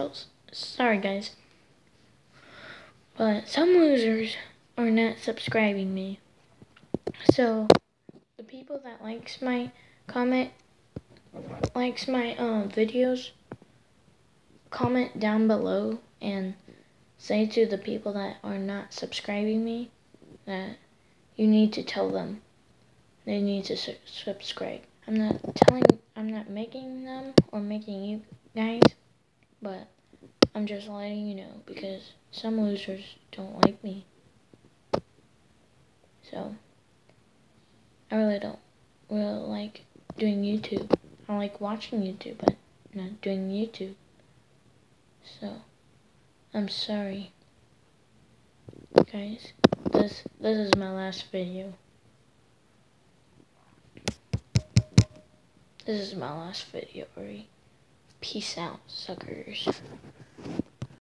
So sorry, guys. But some losers are not subscribing me. So the people that likes my comment likes my um videos comment down below and say to the people that are not subscribing me that you need to tell them they need to su subscribe. I'm not telling, I'm not making them or making you guys, but I'm just letting you know because some losers don't like me. So, I really don't really like doing YouTube. I like watching YouTube, but not doing YouTube. So, I'm sorry. Guys, this this is my last video. This is my last video, already. Peace out, suckers.